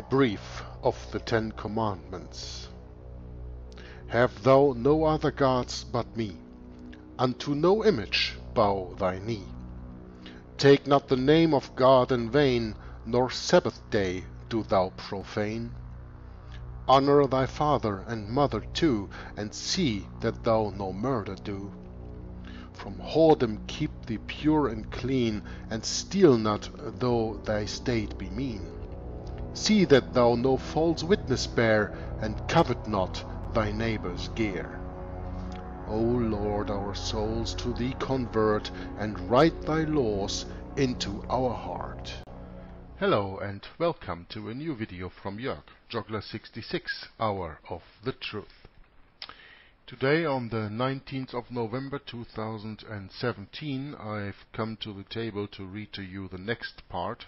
A brief of the Ten Commandments. Have thou no other gods but me. Unto no image bow thy knee. Take not the name of God in vain, Nor Sabbath day do thou profane. Honor thy father and mother too, And see that thou no murder do. From whoredom keep thee pure and clean, And steal not though thy state be mean. See that thou no false witness bear, And covet not thy neighbor's gear. O Lord, our souls to thee convert, And write thy laws into our heart. Hello and welcome to a new video from Jörg, Joggler66, Hour of the Truth. Today on the 19th of November 2017 I've come to the table to read to you the next part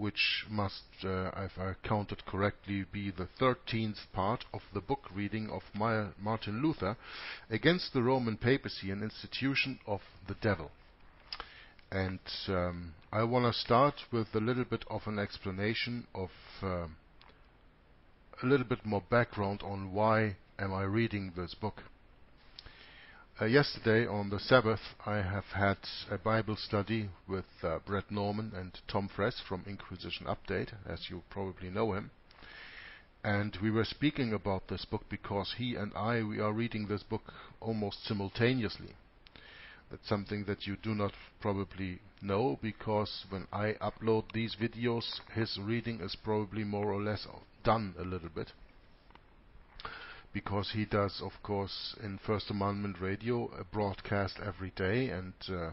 which must, uh, if I counted correctly, be the 13th part of the book reading of Martin Luther against the Roman papacy, an institution of the devil. And um, I want to start with a little bit of an explanation of uh, a little bit more background on why am I reading this book. Uh, yesterday on the Sabbath I have had a Bible study with uh, Brett Norman and Tom Friess from Inquisition Update, as you probably know him. And we were speaking about this book because he and I, we are reading this book almost simultaneously. That's something that you do not probably know because when I upload these videos, his reading is probably more or less done a little bit because he does, of course, in First Amendment Radio a broadcast every day, and uh,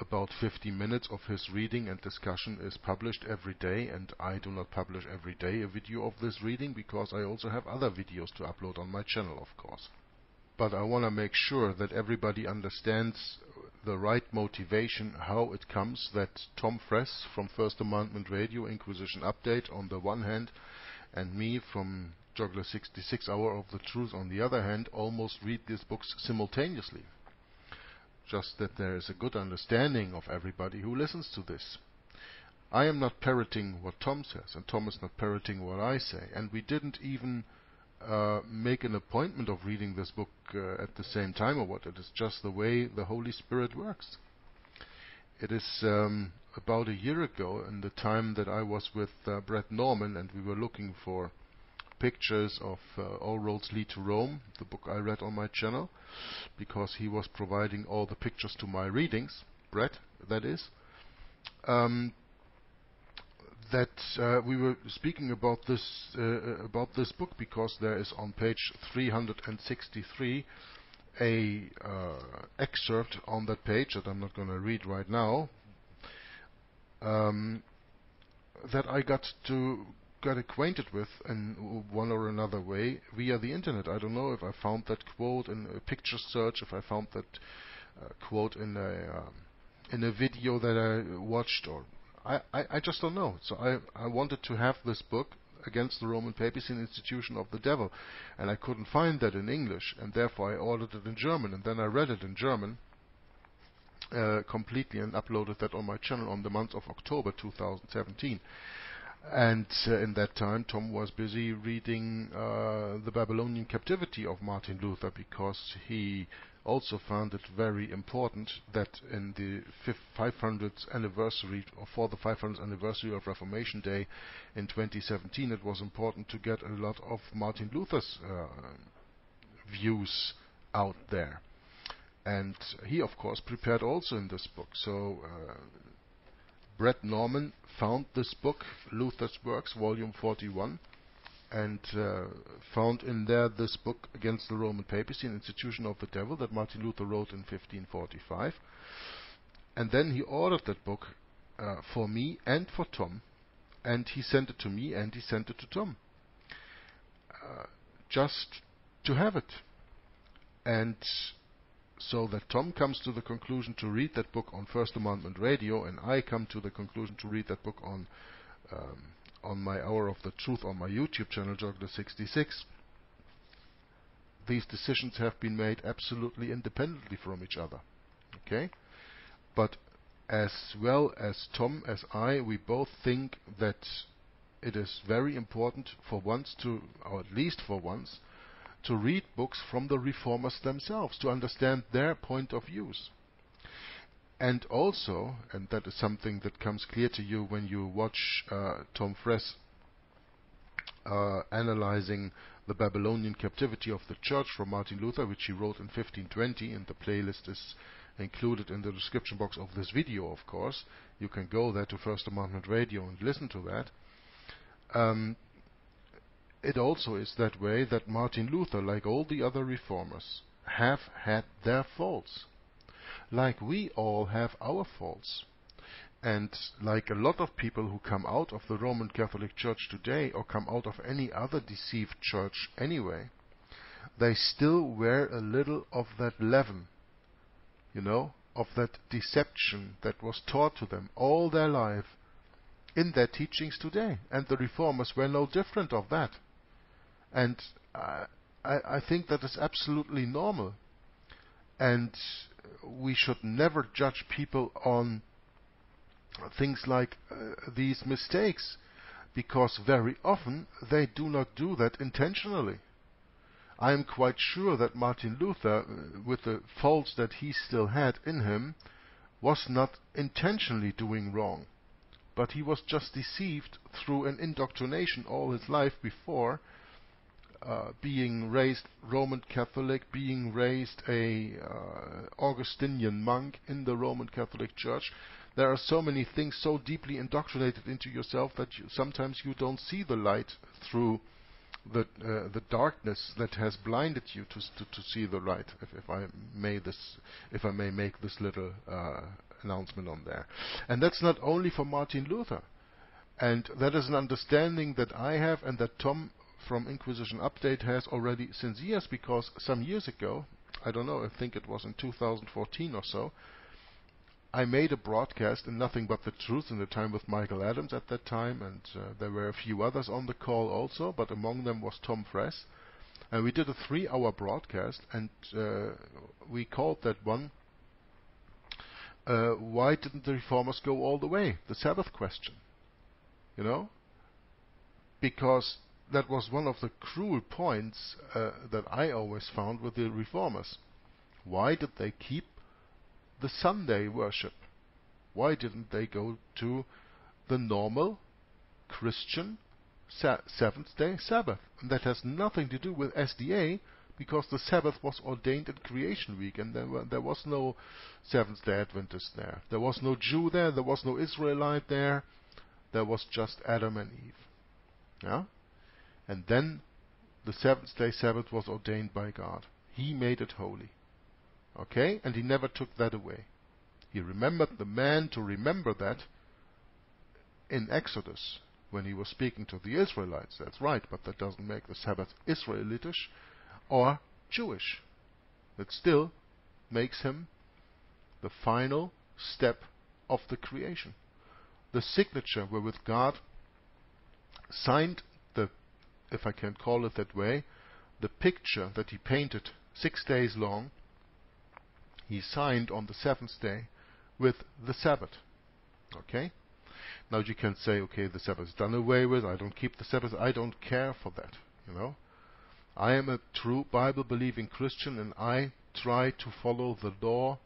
about 50 minutes of his reading and discussion is published every day, and I do not publish every day a video of this reading because I also have other videos to upload on my channel, of course. But I want to make sure that everybody understands the right motivation, how it comes that Tom Friess from First Amendment Radio Inquisition Update on the one hand, and me from Joggler 66 Hour of the Truth, on the other hand, almost read these books simultaneously. Just that there is a good understanding of everybody who listens to this. I am not parroting what Tom says, and Tom is not parroting what I say, and we didn't even uh, make an appointment of reading this book uh, at the same time or what. It is just the way the Holy Spirit works. It is um, about a year ago, in the time that I was with uh, Brett Norman, and we were looking for pictures of uh, All Roads Lead to Rome, the book I read on my channel, because he was providing all the pictures to my readings, Brett, that is. Um, that uh, we were speaking about this uh, uh about this book because there is on page 363 a uh, excerpt on that page that I'm not going to read right now um, that I got to got acquainted with in one or another way via the internet. I don't know if I found that quote in a picture search, if I found that uh, quote in a um, in a video that I watched, or I, I, I just don't know. So I I wanted to have this book against the Roman papacy and institution of the devil, and I couldn't find that in English, and therefore I ordered it in German, and then I read it in German. Uh, completely and uploaded that on my channel on the month of October 2017. And uh, in that time, Tom was busy reading uh, the Babylonian captivity of Martin Luther because he also found it very important that in the 500th anniversary, or for the 500th anniversary of Reformation Day in 2017, it was important to get a lot of Martin Luther's uh, views out there. And he, of course, prepared also in this book. So uh, Brett Norman found this book, Luther's Works, volume 41, and uh, found in there this book against the Roman papacy, an institution of the devil, that Martin Luther wrote in 1545. And then he ordered that book uh, for me and for Tom, and he sent it to me and he sent it to Tom. Uh, just to have it. And so that Tom comes to the conclusion to read that book on First Amendment Radio, and I come to the conclusion to read that book on um, on my Hour of the Truth on my YouTube channel, Joggler66. These decisions have been made absolutely independently from each other. Okay? But as well as Tom as I, we both think that it is very important for once to, or at least for once, to read books from the reformers themselves to understand their point of views. And also, and that is something that comes clear to you when you watch uh, Tom Friess uh, analyzing the Babylonian captivity of the church from Martin Luther, which he wrote in 1520, and the playlist is included in the description box of this video, of course. You can go there to First Amendment Radio and listen to that. Um, it also is that way that Martin Luther, like all the other reformers, have had their faults. Like we all have our faults. And like a lot of people who come out of the Roman Catholic Church today, or come out of any other deceived church anyway, they still wear a little of that leaven, you know, of that deception that was taught to them all their life in their teachings today. And the reformers were no different of that. And I, I think that is absolutely normal. And we should never judge people on things like uh, these mistakes because very often they do not do that intentionally. I am quite sure that Martin Luther, uh, with the faults that he still had in him, was not intentionally doing wrong, but he was just deceived through an indoctrination all his life before, being raised Roman Catholic, being raised a uh, Augustinian monk in the Roman Catholic Church, there are so many things so deeply indoctrinated into yourself that you, sometimes you don't see the light through the uh, the darkness that has blinded you to to, to see the light. If, if, I may this, if I may make this little uh, announcement on there, and that's not only for Martin Luther, and that is an understanding that I have and that Tom from Inquisition Update has already since years, because some years ago, I don't know, I think it was in 2014 or so, I made a broadcast in Nothing But the Truth in the time with Michael Adams at that time, and uh, there were a few others on the call also, but among them was Tom Friess. And we did a three hour broadcast, and uh, we called that one uh, Why Didn't the Reformers Go All the Way? The Sabbath question. You know? Because that was one of the cruel points uh, that I always found with the Reformers. Why did they keep the Sunday worship? Why didn't they go to the normal Christian sa- seventh day Sabbath? And that has nothing to do with SDA because the Sabbath was ordained in creation week and there, were, there was no Seventh day Adventist there. There was no Jew there, there was no Israelite there, there was just Adam and Eve. Yeah? And then the seventh day Sabbath was ordained by God. He made it holy. Okay? And he never took that away. He remembered the man to remember that in Exodus when he was speaking to the Israelites. That's right, but that doesn't make the Sabbath Israelitish or Jewish. It still makes him the final step of the creation. The signature wherewith God signed if I can call it that way, the picture that he painted six days long he signed on the seventh day with the Sabbath. Okay? Now you can say, okay, the Sabbath is done away with, I don't keep the Sabbath, I don't care for that, you know. I am a true Bible believing Christian and I try to follow the law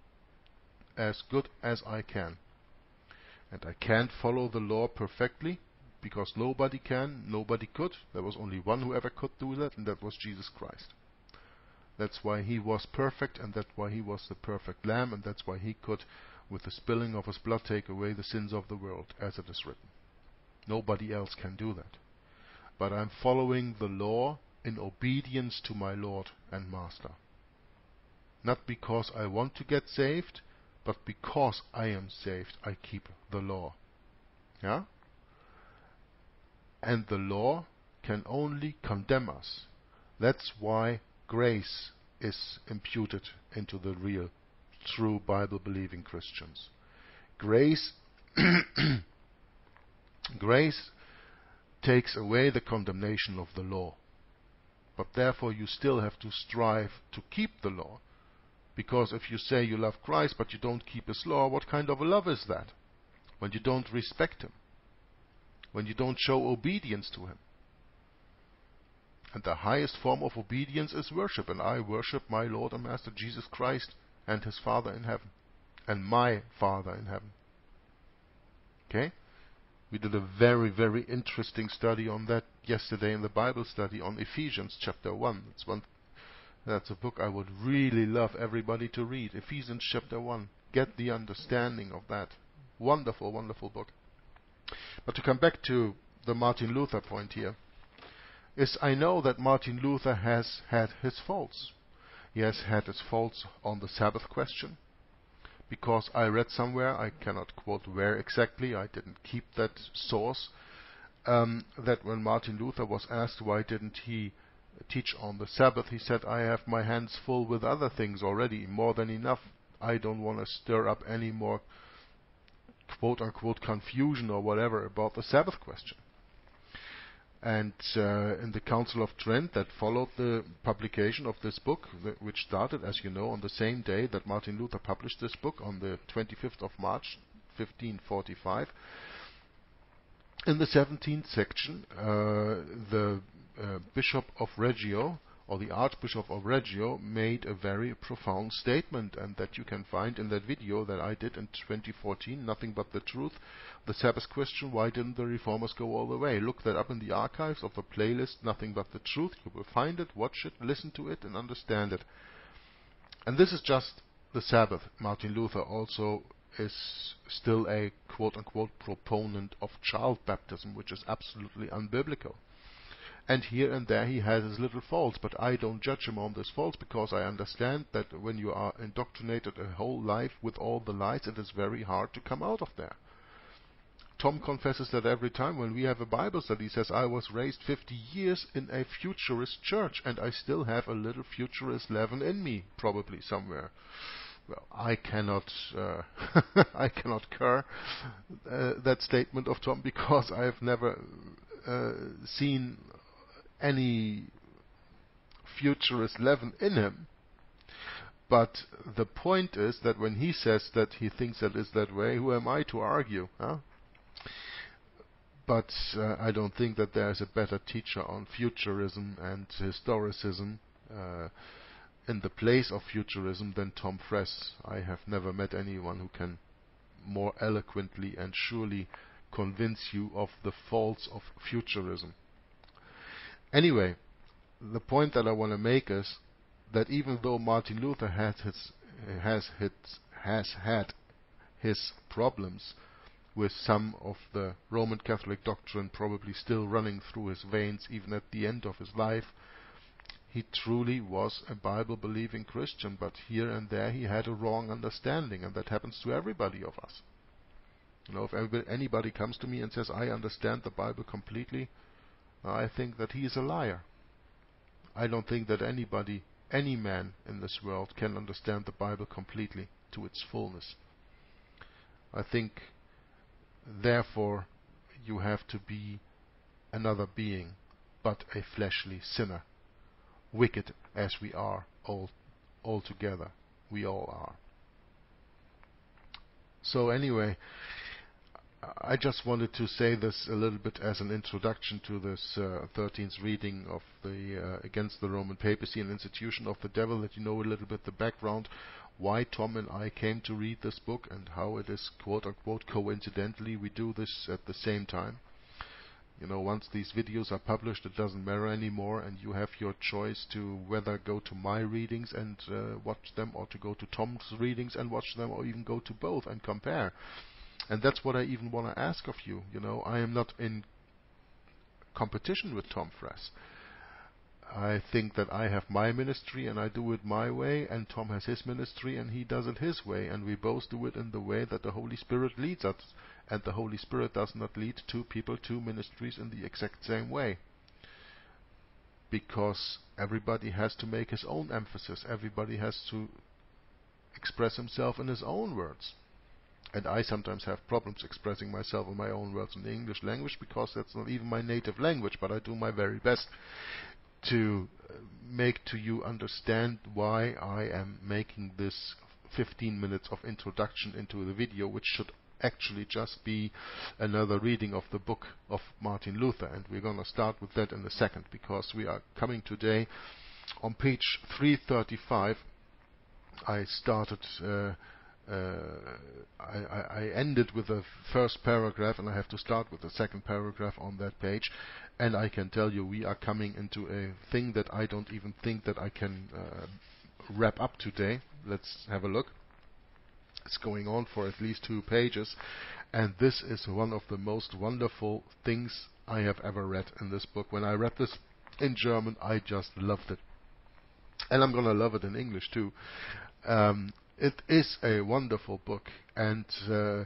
as good as I can. And I can't follow the law perfectly because nobody can, nobody could. There was only one who ever could do that, and that was Jesus Christ. That's why he was perfect, and that's why he was the perfect lamb, and that's why he could, with the spilling of his blood, take away the sins of the world, as it is written. Nobody else can do that. But I'm following the law in obedience to my Lord and Master. Not because I want to get saved, but because I am saved, I keep the law. Yeah? And the law can only condemn us. That's why grace is imputed into the real, true Bible believing Christians. Grace, grace takes away the condemnation of the law. But therefore you still have to strive to keep the law. Because if you say you love Christ but you don't keep his law, what kind of a love is that? When you don't respect him. When you don't show obedience to Him. And the highest form of obedience is worship, and I worship my Lord and Master Jesus Christ and His Father in heaven, and my Father in heaven. Okay? We did a very, very interesting study on that yesterday in the Bible study on Ephesians chapter 1. It's one, that's a book I would really love everybody to read. Ephesians chapter 1. Get the understanding of that. Wonderful, wonderful book. But to come back to the Martin Luther point here, is I know that Martin Luther has had his faults. He has had his faults on the Sabbath question, because I read somewhere, I cannot quote where exactly, I didn't keep that source, um, that when Martin Luther was asked why didn't he teach on the Sabbath, he said, I have my hands full with other things already, more than enough. I don't want to stir up any more quote unquote confusion or whatever about the Sabbath question. And uh, in the Council of Trent that followed the publication of this book, which started, as you know, on the same day that Martin Luther published this book on the 25th of March, 1545, in the 17th section, uh, the uh, Bishop of Reggio, or the Archbishop of Reggio, made a very profound statement, and that you can find in that video that I did in 2014, Nothing But the Truth, the Sabbath question, why didn't the reformers go all the way? Look that up in the archives of the playlist, Nothing But the Truth. You will find it, watch it, listen to it, and understand it. And this is just the Sabbath. Martin Luther also is still a quote unquote proponent of child baptism, which is absolutely unbiblical. And here and there he has his little faults, but I don't judge him on these faults because I understand that when you are indoctrinated a whole life with all the lies, it is very hard to come out of there. Tom confesses that every time when we have a Bible study, he says, I was raised 50 years in a futurist church and I still have a little futurist leaven in me, probably somewhere well, I cannot, uh, I cannot cur uh, that statement of Tom because I have never uh, seen any futurist leaven in him. But the point is that when he says that he thinks that is that way, who am I to argue? Huh? But uh, I don't think that there is a better teacher on futurism and historicism uh, in the place of futurism than Tom Friess. I have never met anyone who can more eloquently and surely convince you of the faults of futurism. Anyway, the point that I want to make is that even though Martin Luther has his, has his, has had his problems with some of the Roman Catholic doctrine probably still running through his veins even at the end of his life, he truly was a Bible believing Christian, but here and there he had a wrong understanding, and that happens to everybody of us. You know, if anybody comes to me and says, I understand the Bible completely, I think that he is a liar. I don't think that anybody, any man in this world, can understand the Bible completely to its fullness. I think, therefore, you have to be another being, but a fleshly sinner wicked as we are all altogether. We all are. So anyway, I just wanted to say this a little bit as an introduction to this uh, 13th reading of the uh, Against the Roman Papacy and Institution of the Devil, that you know a little bit the background, why Tom and I came to read this book, and how it is quote unquote coincidentally we do this at the same time. You know, once these videos are published, it doesn't matter anymore, and you have your choice to whether go to my readings and uh, watch them, or to go to Tom's readings and watch them, or even go to both and compare. And that's what I even want to ask of you. You know, I am not in competition with Tom Friess. I think that I have my ministry and I do it my way, and Tom has his ministry and he does it his way, and we both do it in the way that the Holy Spirit leads us. And the Holy Spirit does not lead two people, two ministries in the exact same way. Because everybody has to make his own emphasis, everybody has to express himself in his own words. And I sometimes have problems expressing myself in my own words in the English language because that's not even my native language, but I do my very best to uh, make to you understand why I am making this 15 minutes of introduction into the video, which should actually just be another reading of the book of Martin Luther. And we're going to start with that in a second because we are coming today on page 335. I started. Uh, I, I, ended with the first paragraph and I have to start with the second paragraph on that page and I can tell you we are coming into a thing that I don't even think that I can uh, wrap up today. Let's have a look. It's going on for at least two pages, and this is one of the most wonderful things I have ever read in this book. When I read this in German, I just loved it. And I'm going to love it in English too. Um, it is a wonderful book, and uh,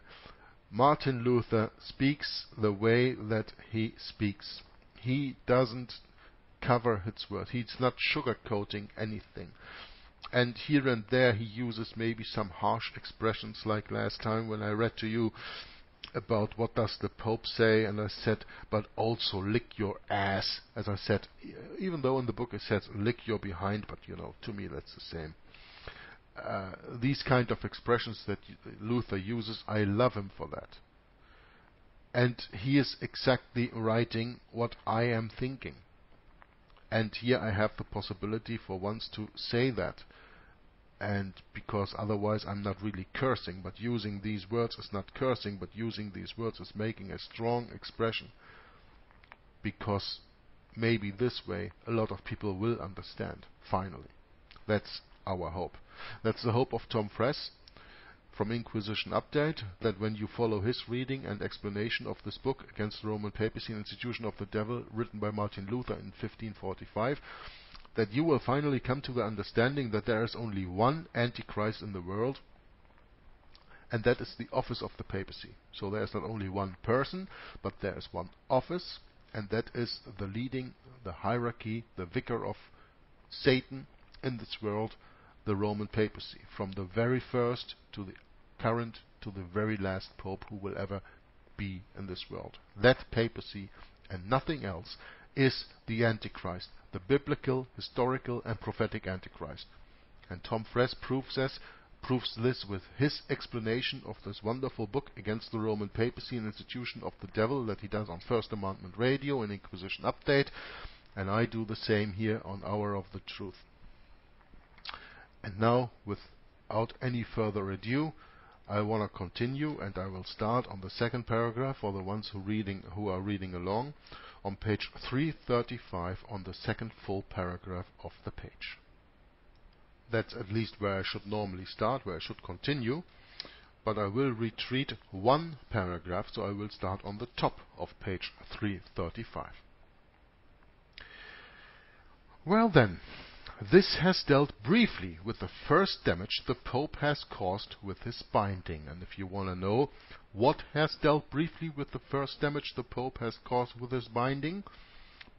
Martin Luther speaks the way that he speaks. He doesn't cover his words. He's not sugarcoating anything and here and there he uses maybe some harsh expressions like last time when I read to you about what does the Pope say and I said but also lick your ass as I said even though in the book it says lick your behind but you know to me that's the same uh, these kind of expressions that Luther uses I love him for that and he is exactly writing what I am thinking and here I have the possibility for once to say that and because otherwise I'm not really cursing, but using these words is not cursing, but using these words is making a strong expression. Because maybe this way a lot of people will understand, finally. That's our hope. That's the hope of Tom Friess from Inquisition Update, that when you follow his reading and explanation of this book against the Roman papacy and institution of the devil, written by Martin Luther in 1545, that you will finally come to the understanding that there is only one Antichrist in the world, and that is the office of the papacy. So there is not only one person, but there is one office, and that is the leading, the hierarchy, the vicar of Satan in this world, the Roman papacy, from the very first to the current to the very last pope who will ever be in this world. That papacy and nothing else is the Antichrist, the biblical, historical, and prophetic Antichrist. And Tom Friess proves this, proves this with his explanation of this wonderful book against the Roman papacy and institution of the devil that he does on First Amendment Radio and Inquisition Update, and I do the same here on Hour of the Truth. And now, without any further ado, I want to continue, and I will start on the second paragraph for the ones who reading who are reading along on page 335 on the second full paragraph of the page. That's at least where I should normally start, where I should continue, but I will retreat one paragraph, so I will start on the top of page 335. Well then, this has dealt briefly with the first damage the Pope has caused with his binding. And if you want to know what has dealt briefly with the first damage the Pope has caused with his binding,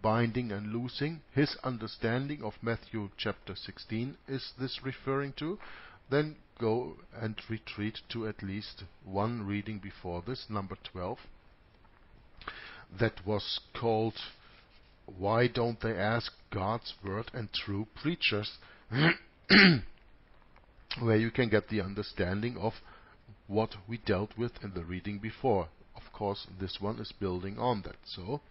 binding and loosing, his understanding of Matthew chapter 16 is this referring to, then go and retreat to at least one reading before this, number 12, that was called Why Don't They Ask God's Word and True Preachers? where you can get the understanding of what we dealt with in the reading before. Of course, this one is building on that. So,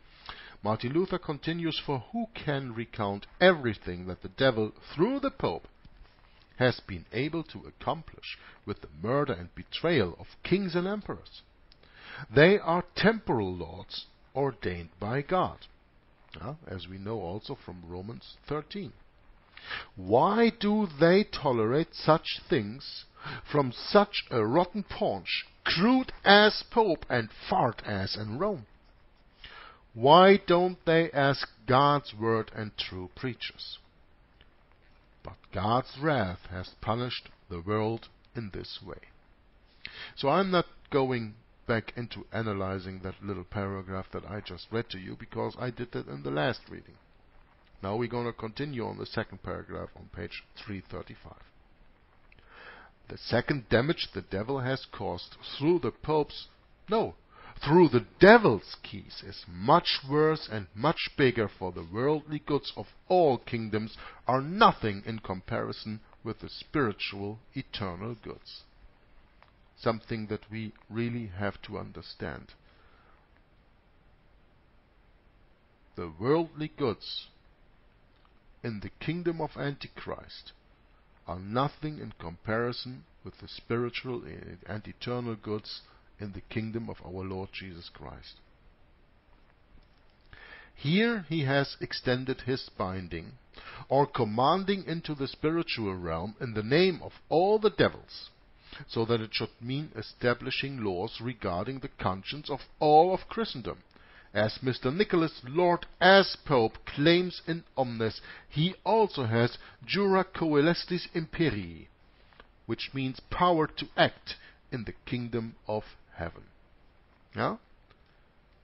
Martin Luther continues, For who can recount everything that the devil, through the Pope, has been able to accomplish with the murder and betrayal of kings and emperors? They are temporal lords ordained by God, as we know also from Romans 13. Why do they tolerate such things from such a rotten paunch, crude as Pope and fart as in Rome? Why don't they ask God's word and true preachers? But God's wrath has punished the world in this way. So I'm not going back into analyzing that little paragraph that I just read to you because I did that in the last reading. Now we're going to continue on the second paragraph on page 335. The second damage the devil has caused through the Pope's, no, through the devil's keys is much worse and much bigger, for the worldly goods of all kingdoms are nothing in comparison with the spiritual eternal goods. Something that we really have to understand. The worldly goods in the kingdom of Antichrist are nothing in comparison with the spiritual and eternal goods in the kingdom of our Lord Jesus Christ. Here he has extended his binding, or commanding into the spiritual realm in the name of all the devils, so that it should mean establishing laws regarding the conscience of all of Christendom. As Mr. Nicholas Lord as Pope claims in Omnes, he also has jura coelestis imperii, which means power to act in the kingdom of heaven. Yeah?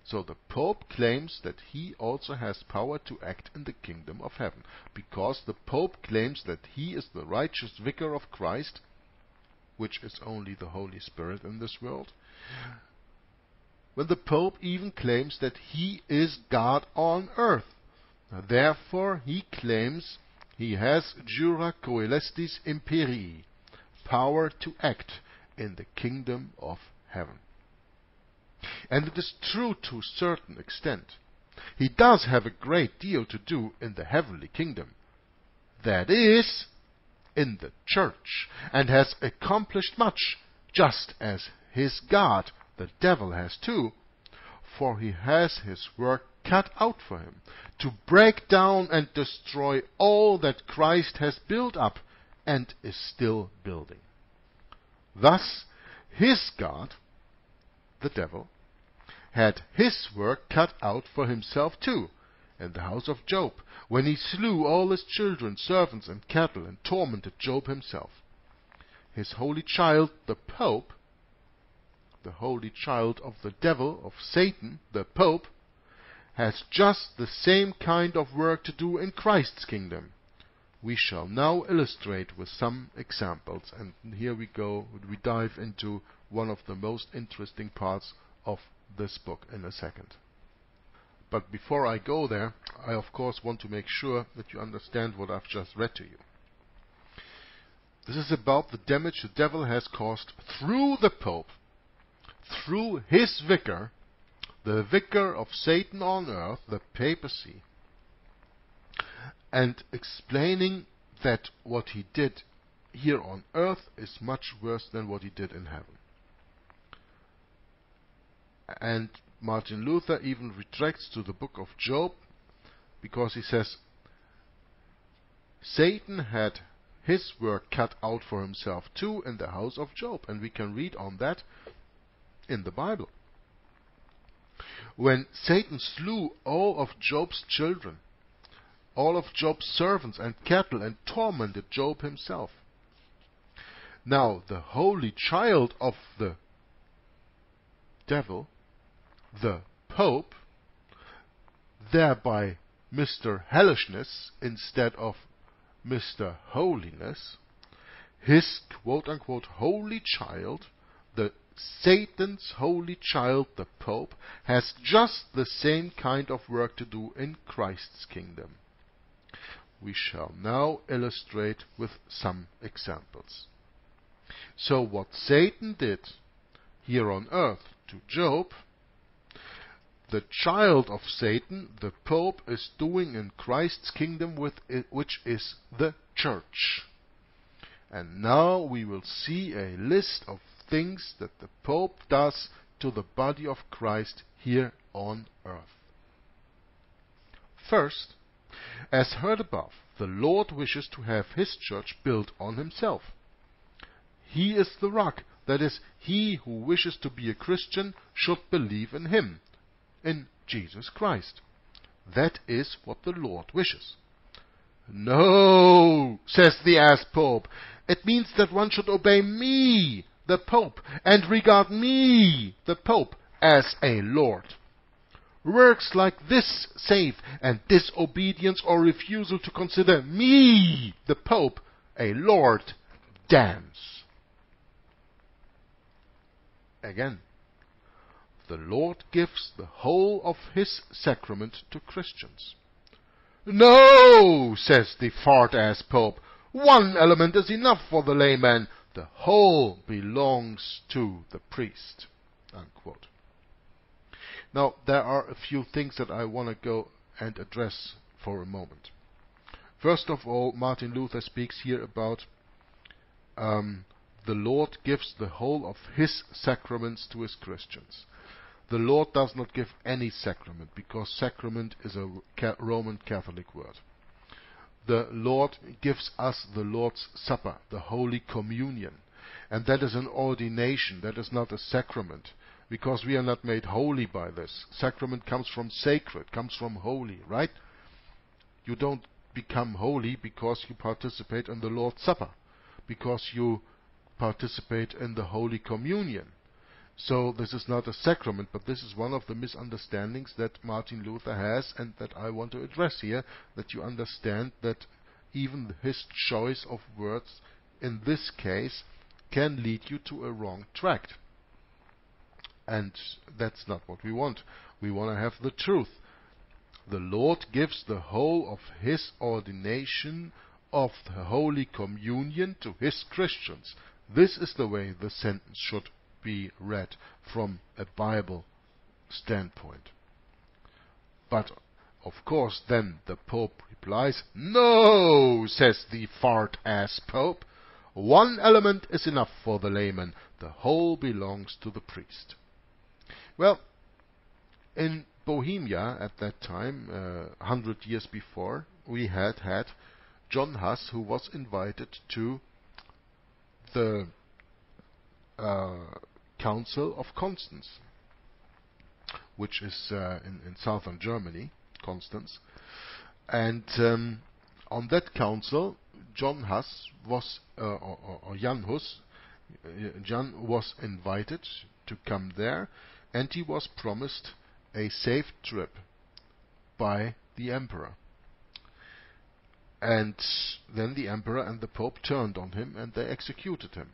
So the Pope claims that he also has power to act in the kingdom of heaven, because the Pope claims that he is the righteous vicar of Christ, which is only the Holy Spirit in this world. When the Pope even claims that he is God on earth. Therefore he claims he has jura coelestis imperii, power to act in the kingdom of heaven. And it is true to a certain extent. He does have a great deal to do in the heavenly kingdom. That is, in the church, and has accomplished much, just as his God, the devil, has too, for he has his work cut out for him, to break down and destroy all that Christ has built up and is still building. Thus, his God, the devil, had his work cut out for himself too, in the house of Job, when he slew all his children, servants, and cattle, and tormented Job himself. His holy child, the Pope, the holy child of the devil, of Satan, the Pope, has just the same kind of work to do in Christ's kingdom. We shall now illustrate with some examples, and here we go, we dive into one of the most interesting parts of this book in a second. But before I go there, I of course want to make sure that you understand what I've just read to you. This is about the damage the devil has caused through the Pope, through his vicar, the vicar of Satan on earth, the papacy, and explaining that what he did here on earth is much worse than what he did in heaven. And Martin Luther even retracts to the book of Job because he says Satan had his work cut out for himself too in the house of Job. And we can read on that in the Bible. When Satan slew all of Job's children, all of Job's servants and cattle, and tormented Job himself. Now, the holy child of the devil the Pope, thereby Mr. Hellishness instead of Mr. Holiness, his quote unquote holy child, the Satan's holy child, the Pope, has just the same kind of work to do in Christ's kingdom. We shall now illustrate with some examples. So what Satan did here on earth to Job, the child of Satan, the Pope, is doing in Christ's kingdom, with it, which is the church. And now we will see a list of things that the Pope does to the body of Christ here on earth. First, as heard above, the Lord wishes to have his church built on himself. He is the rock, that is, he who wishes to be a Christian should believe in him in Jesus Christ. That is what the Lord wishes. No, says the ass Pope. It means that one should obey me, the Pope, and regard me, the Pope, as a Lord. Works like this save, and disobedience or refusal to consider me, the Pope, a Lord, damns. Again, the Lord gives the whole of His sacrament to Christians. No, says the fart-ass Pope. One element is enough for the layman. The whole belongs to the priest. Unquote. Now, there are a few things that I want to go and address for a moment. First of all, Martin Luther speaks here about um, the Lord gives the whole of His sacraments to His Christians. The Lord does not give any sacrament because sacrament is a Roman Catholic word. The Lord gives us the Lord's Supper, the Holy Communion. And that is an ordination, that is not a sacrament because we are not made holy by this. Sacrament comes from sacred, comes from holy, right? You don't become holy because you participate in the Lord's Supper, because you participate in the Holy Communion. So this is not a sacrament, but this is one of the misunderstandings that Martin Luther has and that I want to address here, that you understand that even his choice of words in this case can lead you to a wrong track. And that's not what we want. We want to have the truth. The Lord gives the whole of His ordination of the Holy Communion to His Christians. This is the way the sentence should be read from a Bible standpoint. But, of course, then the Pope replies, No, says the fart ass Pope. One element is enough for the layman. The whole belongs to the priest. Well, in Bohemia at that time, uh, 100 years before, we had had John Huss, who was invited to the uh, Council of Constance, which is uh, in, in, southern Germany, Constance. And um, on that council, John Huss was, uh, or, or, Jan Hus, uh, Jan was invited to come there and he was promised a safe trip by the emperor. And then the emperor and the pope turned on him and they executed him.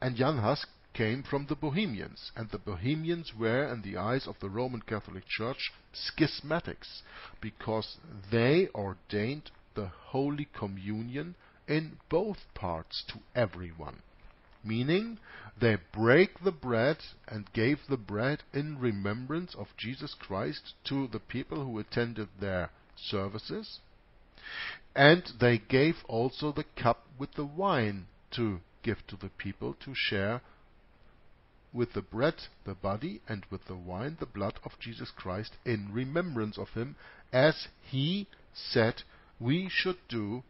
And Jan Hus came from the Bohemians, and the Bohemians were, in the eyes of the Roman Catholic Church, schismatics, because they ordained the Holy Communion in both parts to everyone meaning they break the bread and gave the bread in remembrance of Jesus Christ to the people who attended their services. And they gave also the cup with the wine to give to the people to share with the bread the body and with the wine the blood of Jesus Christ in remembrance of him as he said we should do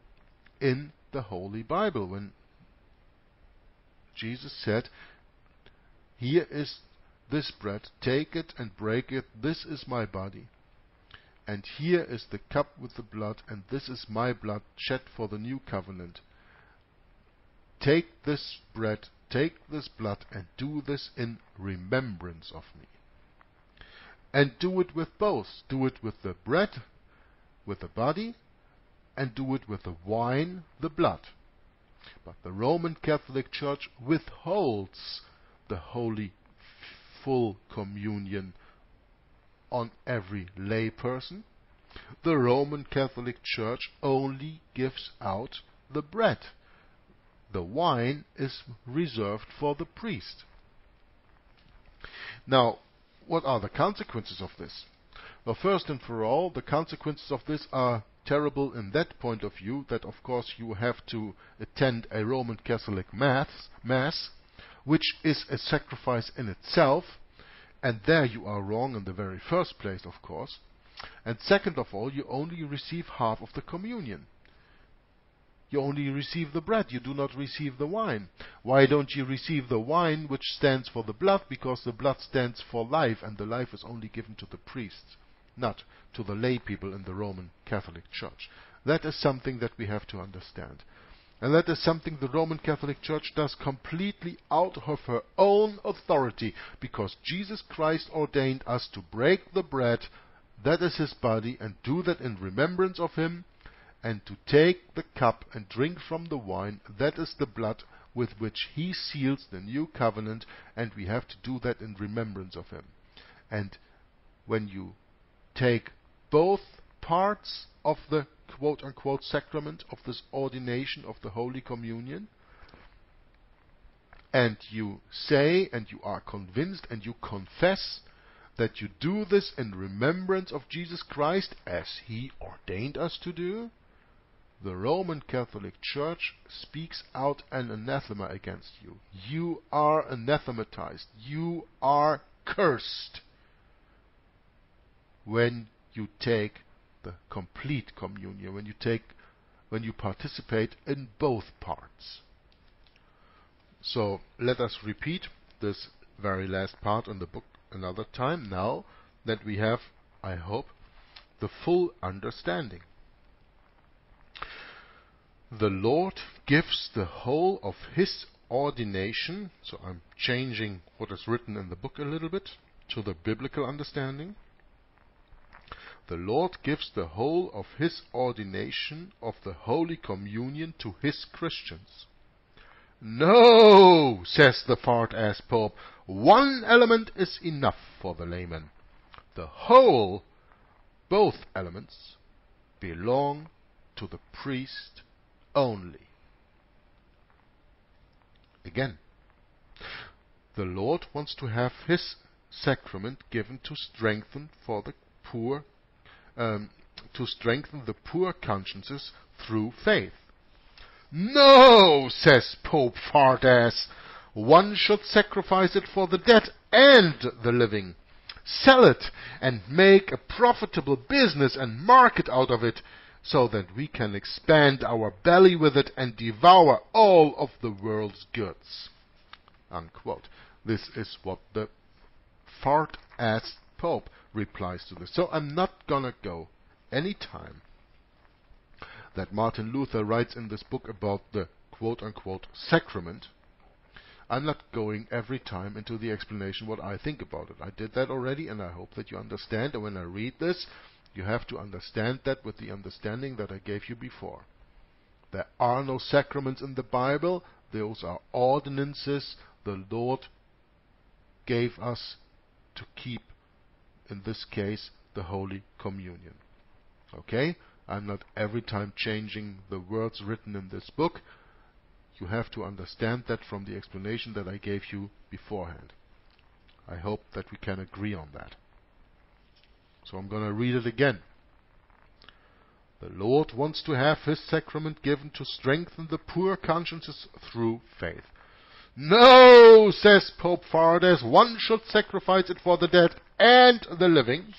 in the Holy Bible when Jesus said, Here is this bread, take it and break it, this is my body. And here is the cup with the blood, and this is my blood shed for the new covenant. Take this bread, take this blood, and do this in remembrance of me. And do it with both. Do it with the bread, with the body, and do it with the wine, the blood. But the Roman Catholic Church withholds the Holy Full Communion on every layperson. The Roman Catholic Church only gives out the bread. The wine is reserved for the priest. Now, what are the consequences of this? Well, first and for all, the consequences of this are terrible in that point of view that of course you have to attend a Roman Catholic mass, mass which is a sacrifice in itself, and there you are wrong in the very first place, of course. And second of all, you only receive half of the communion. You only receive the bread, you do not receive the wine. Why don't you receive the wine which stands for the blood? Because the blood stands for life, and the life is only given to the priests not to the lay people in the Roman Catholic Church. That is something that we have to understand. And that is something the Roman Catholic Church does completely out of her own authority, because Jesus Christ ordained us to break the bread, that is his body, and do that in remembrance of him, and to take the cup and drink from the wine, that is the blood with which he seals the new covenant, and we have to do that in remembrance of him. And when you take both parts of the quote unquote sacrament of this ordination of the Holy Communion, and you say and you are convinced and you confess that you do this in remembrance of Jesus Christ as He ordained us to do, the Roman Catholic Church speaks out an anathema against you. You are anathematized. You are cursed when you take the complete communion, when you take when you participate in both parts. So let us repeat this very last part in the book another time now that we have, I hope, the full understanding. The Lord gives the whole of His ordination, so I'm changing what is written in the book a little bit to the biblical understanding. The Lord gives the whole of His ordination of the Holy Communion to His Christians. No, says the fart-ass Pope, one element is enough for the layman. The whole, both elements, belong to the priest only. Again, the Lord wants to have His sacrament given to strengthen for the poor, um, to strengthen the poor consciences through faith. No, says Pope Fartass, one should sacrifice it for the dead and the living. Sell it and make a profitable business and market out of it so that we can expand our belly with it and devour all of the world's goods. Unquote. This is what the fart ass Pope replies to this. So I'm not gonna go any time that Martin Luther writes in this book about the quote unquote sacrament, I'm not going every time into the explanation what I think about it. I did that already and I hope that you understand. And when I read this, you have to understand that with the understanding that I gave you before. There are no sacraments in the Bible. Those are ordinances the Lord gave us to keep, in this case, the Holy Communion. Okay? I'm not every time changing the words written in this book. You have to understand that from the explanation that I gave you beforehand. I hope that we can agree on that. So I'm going to read it again. The Lord wants to have His sacrament given to strengthen the poor consciences through faith. No, says Pope Fartass, one should sacrifice it for the dead and the living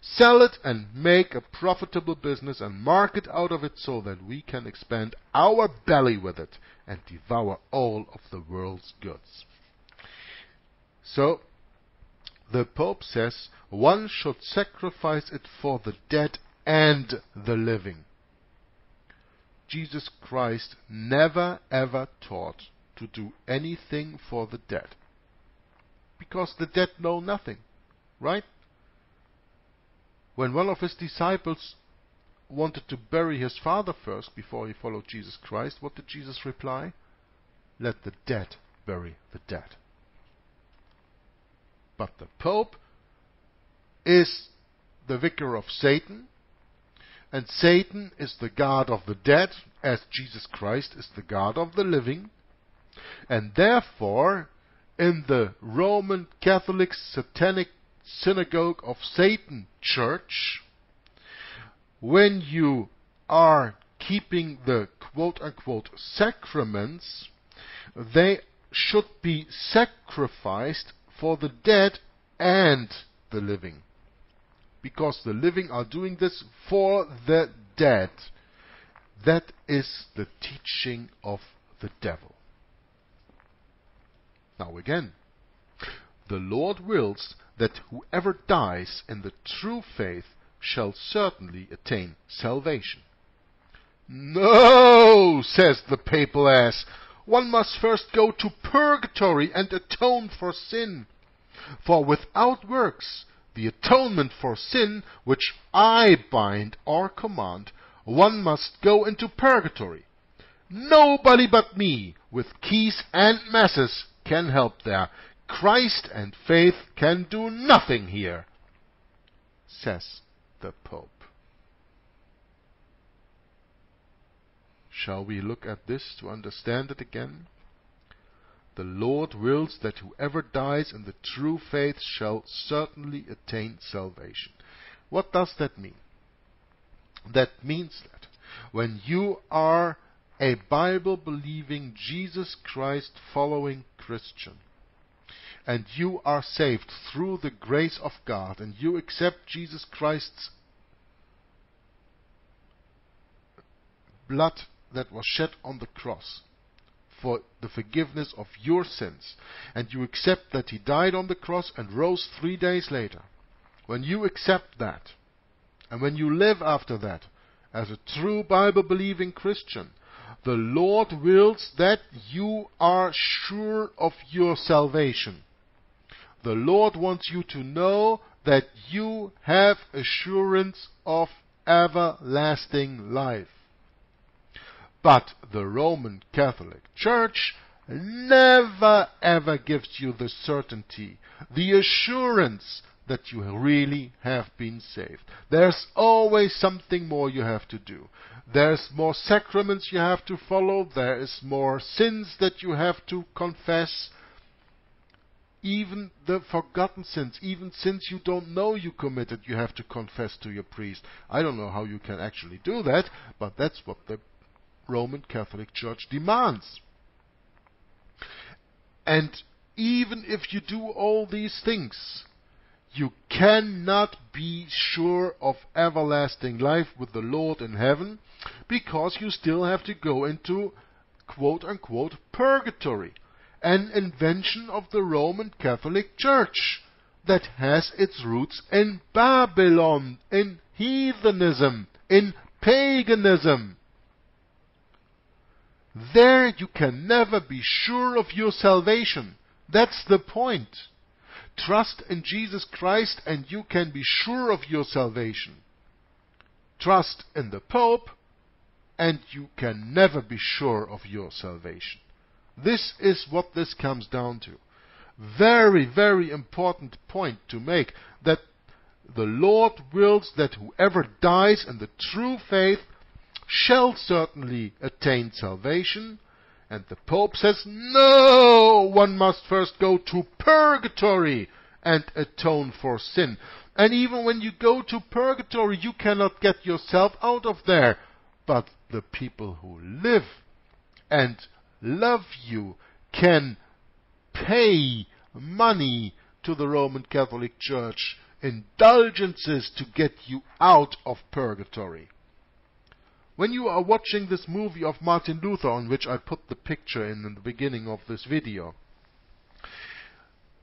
sell it and make a profitable business and market out of it so that we can expand our belly with it and devour all of the world's goods. So, the Pope says one should sacrifice it for the dead and the living. Jesus Christ never ever taught to do anything for the dead. Because the dead know nothing, right? When one of his disciples wanted to bury his father first before he followed Jesus Christ, what did Jesus reply? Let the dead bury the dead. But the Pope is the vicar of Satan, and Satan is the God of the dead, as Jesus Christ is the God of the living, and therefore, in the Roman Catholic Satanic synagogue of Satan church, when you are keeping the quote unquote sacraments, they should be sacrificed for the dead and the living. Because the living are doing this for the dead. That is the teaching of the devil. Now again, the Lord wills that whoever dies in the true faith shall certainly attain salvation. No, says the papal ass, one must first go to purgatory and atone for sin. For without works, the atonement for sin which I bind or command, one must go into purgatory. Nobody but me, with keys and masses, can help there. Christ and faith can do nothing here, says the Pope. Shall we look at this to understand it again? the Lord wills that whoever dies in the true faith shall certainly attain salvation. What does that mean? That means that when you are a Bible believing, Jesus Christ following Christian, and you are saved through the grace of God, and you accept Jesus Christ's blood that was shed on the cross for the forgiveness of your sins, and you accept that He died on the cross and rose three days later, when you accept that, and when you live after that, as a true Bible believing Christian, the Lord wills that you are sure of your salvation. The Lord wants you to know that you have assurance of everlasting life. But the Roman Catholic Church never ever gives you the certainty, the assurance that you really have been saved. There's always something more you have to do. There's more sacraments you have to follow. There is more sins that you have to confess. Even the forgotten sins, even sins you don't know you committed, you have to confess to your priest. I don't know how you can actually do that, but that's what the Roman Catholic Church demands. And even if you do all these things, you cannot be sure of everlasting life with the Lord in heaven because you still have to go into quote unquote purgatory, an invention of the Roman Catholic Church that has its roots in Babylon, in heathenism, in paganism. There you can never be sure of your salvation. That's the point. Trust in Jesus Christ and you can be sure of your salvation. Trust in the Pope and you can never be sure of your salvation. This is what this comes down to. Very, very important point to make that the Lord wills that whoever dies in the true faith shall certainly attain salvation. And the Pope says, no, one must first go to purgatory and atone for sin. And even when you go to purgatory, you cannot get yourself out of there. But the people who live and love you can pay money to the Roman Catholic Church, indulgences to get you out of purgatory. When you are watching this movie of Martin Luther, on which I put the picture in, the beginning of this video,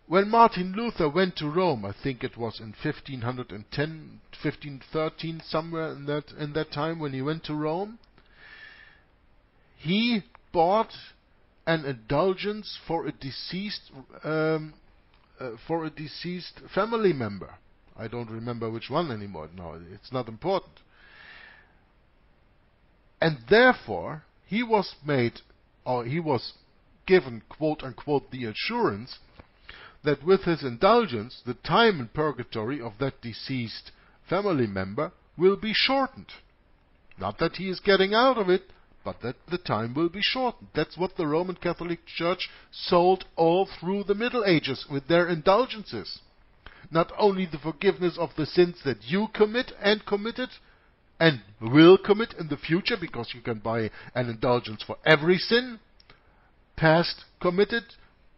when Martin Luther went to Rome, I think it was in 1510, 1513, somewhere in that in that time when he went to Rome, he bought an indulgence for a deceased um, uh, for a deceased family member. I don't remember which one anymore. No, it's not important. And therefore, he was made, or he was given, quote unquote, the assurance that with his indulgence, the time in purgatory of that deceased family member will be shortened. Not that he is getting out of it, but that the time will be shortened. That's what the Roman Catholic Church sold all through the Middle Ages with their indulgences. Not only the forgiveness of the sins that you commit and committed, and will commit in the future because you can buy an indulgence for every sin, past committed,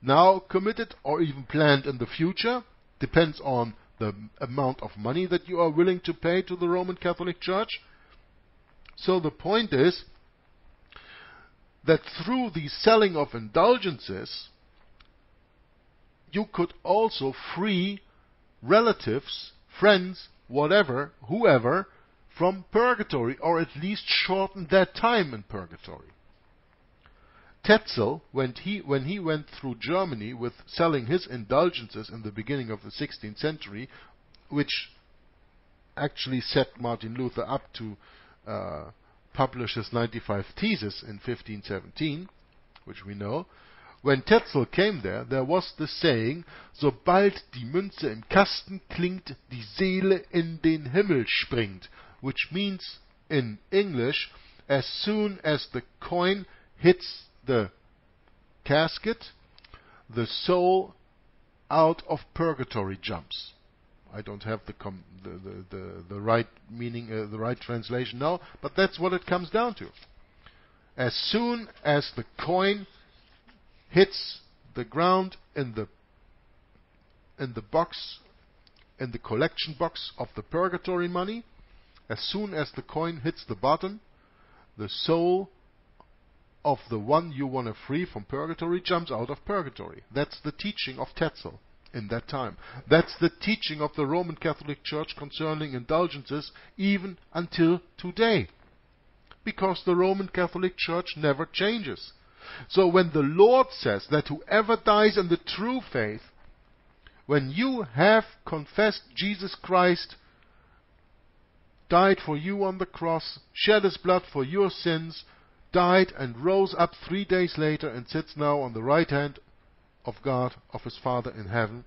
now committed, or even planned in the future, depends on the amount of money that you are willing to pay to the Roman Catholic Church. So the point is that through the selling of indulgences, you could also free relatives, friends, whatever, whoever, from purgatory, or at least shorten their time in purgatory. Tetzel, when he, when he went through Germany with selling his indulgences in the beginning of the 16th century, which actually set Martin Luther up to uh, publish his 95 Theses in 1517, which we know, when Tetzel came there, there was the saying, sobald die Münze im Kasten klingt, die Seele in den Himmel springt which means in English, as soon as the coin hits the casket, the soul out of purgatory jumps. I don't have the the, the, the, the, right meaning, uh, the right translation now, but that's what it comes down to. As soon as the coin hits the ground in the in the box in the collection box of the purgatory money, as soon as the coin hits the bottom, the soul of the one you want to free from purgatory jumps out of purgatory. That's the teaching of Tetzel in that time. That's the teaching of the Roman Catholic Church concerning indulgences even until today. Because the Roman Catholic Church never changes. So when the Lord says that whoever dies in the true faith, when you have confessed Jesus Christ died for you on the cross, shed his blood for your sins, died and rose up three days later and sits now on the right hand of God, of his Father in heaven.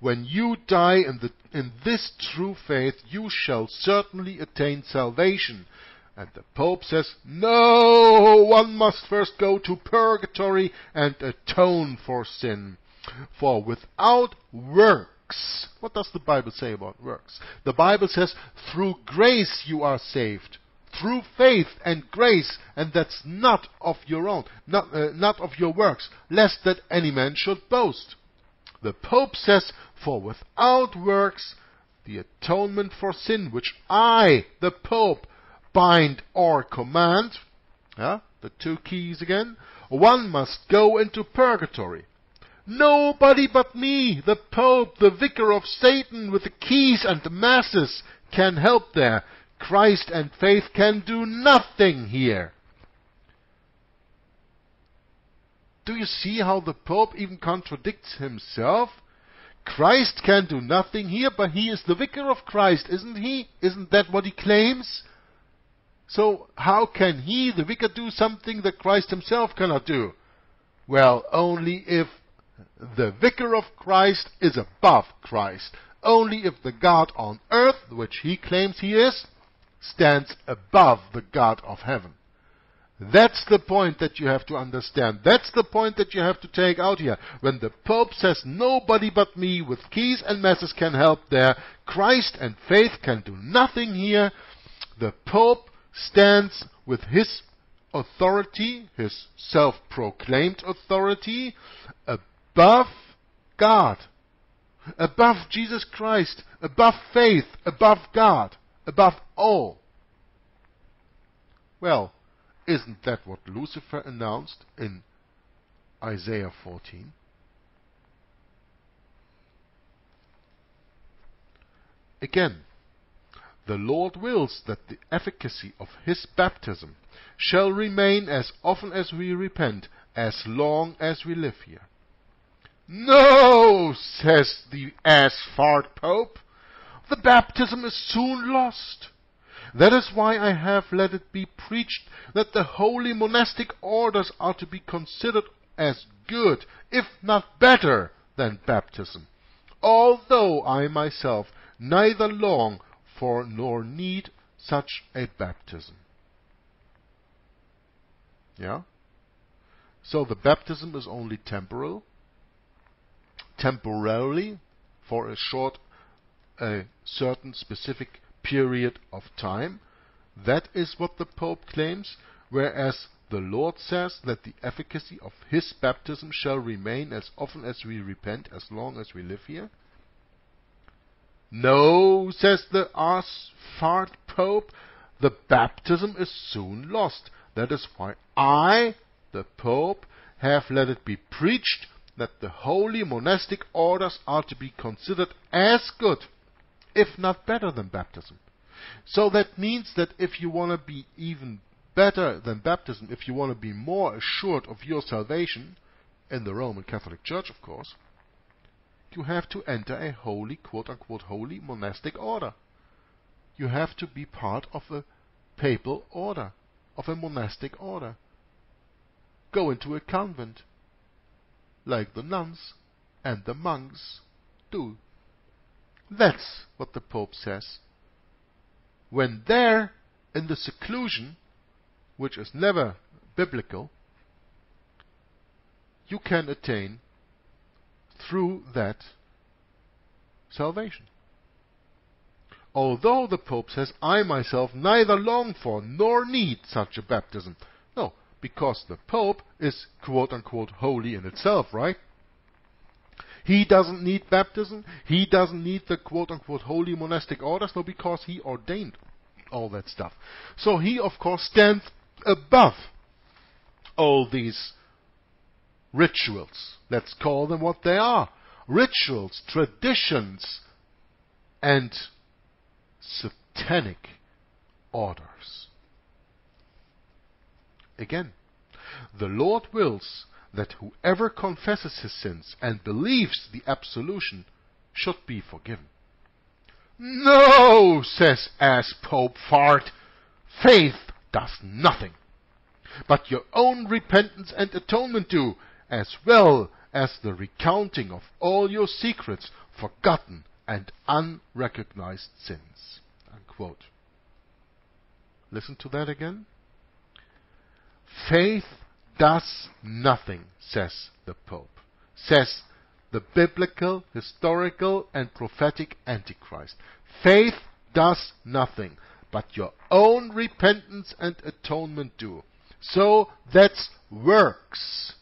When you die in, the, in this true faith, you shall certainly attain salvation. And the Pope says, no, one must first go to purgatory and atone for sin. For without works, what does the Bible say about works? The Bible says, through grace you are saved through faith and grace, and that's not of your own, not, uh, not of your works, lest that any man should boast. The Pope says, For without works, the atonement for sin, which I, the Pope, bind or command, yeah, the two keys again, one must go into purgatory. Nobody but me, the Pope, the vicar of Satan with the keys and the masses, can help there. Christ and faith can do nothing here. Do you see how the Pope even contradicts himself? Christ can do nothing here, but he is the vicar of Christ, isn't he? Isn't that what he claims? So, how can he, the vicar, do something that Christ himself cannot do? Well, only if the vicar of Christ is above Christ. Only if the God on earth, which he claims he is, stands above the God of heaven. That's the point that you have to understand. That's the point that you have to take out here. When the Pope says nobody but me with keys and masses can help there, Christ and faith can do nothing here, the Pope stands with his authority, his self-proclaimed authority, above God, above Jesus Christ, above faith, above God above all. Well, isn't that what Lucifer announced in Isaiah 14? Again, the Lord wills that the efficacy of His baptism shall remain as often as we repent, as long as we live here. No, says the ass fart Pope. The baptism is soon lost. That is why I have let it be preached that the holy monastic orders are to be considered as good, if not better, than baptism, although I myself neither long for nor need such a baptism. Yeah? So the baptism is only temporal, temporarily, for a short a certain specific period of time. That is what the Pope claims, whereas the Lord says that the efficacy of His baptism shall remain as often as we repent, as long as we live here. No, says the ass-fart Pope, the baptism is soon lost. That is why I, the Pope, have let it be preached that the holy monastic orders are to be considered as good if not better than baptism. So that means that if you want to be even better than baptism, if you want to be more assured of your salvation, in the Roman Catholic Church, of course, you have to enter a holy, quote unquote, holy monastic order. You have to be part of a papal order, of a monastic order. Go into a convent, like the nuns and the monks do. That's what the Pope says. When there, in the seclusion, which is never biblical, you can attain through that salvation. Although the Pope says, I myself neither long for nor need such a baptism. Because the Pope is quote unquote holy in itself, right? He doesn't need baptism. He doesn't need the quote unquote holy monastic orders, no, because he ordained all that stuff. So he, of course, stands above all these rituals. Let's call them what they are rituals, traditions, and satanic orders. Again, the Lord wills that whoever confesses his sins and believes the absolution should be forgiven. No, says as Pope Fart, faith does nothing. But your own repentance and atonement do, as well as the recounting of all your secrets, forgotten and unrecognized sins. Unquote. Listen to that again. Faith does nothing, says the Pope, says the biblical, historical, and prophetic Antichrist. Faith does nothing, but your own repentance and atonement do. So that's works.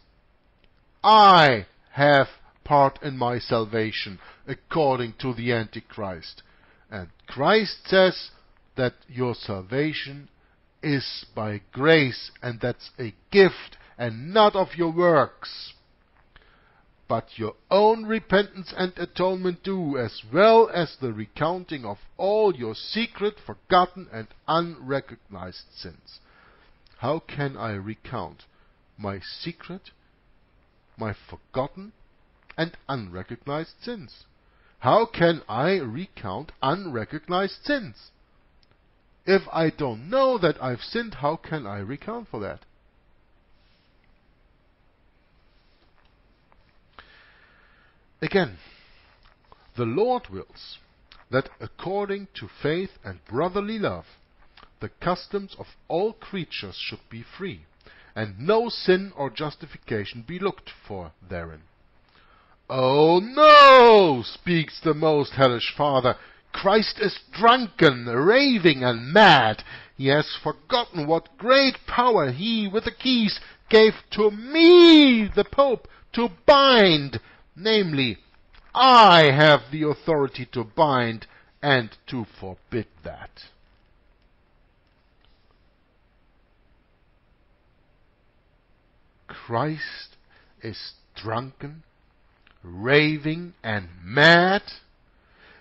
I have part in my salvation according to the Antichrist. And Christ says that your salvation is by grace and that's a gift and not of your works. But your own repentance and atonement do, as well as the recounting of all your secret, forgotten, and unrecognized sins. How can I recount my secret, my forgotten, and unrecognized sins? How can I recount unrecognized sins? If I don't know that I've sinned, how can I recount for that? Again, the Lord wills that according to faith and brotherly love, the customs of all creatures should be free, and no sin or justification be looked for therein. Oh no, speaks the most hellish father, Christ is drunken, raving, and mad. He has forgotten what great power he with the keys gave to me, the Pope, to bind Namely, I have the authority to bind and to forbid that. Christ is drunken, raving, and mad.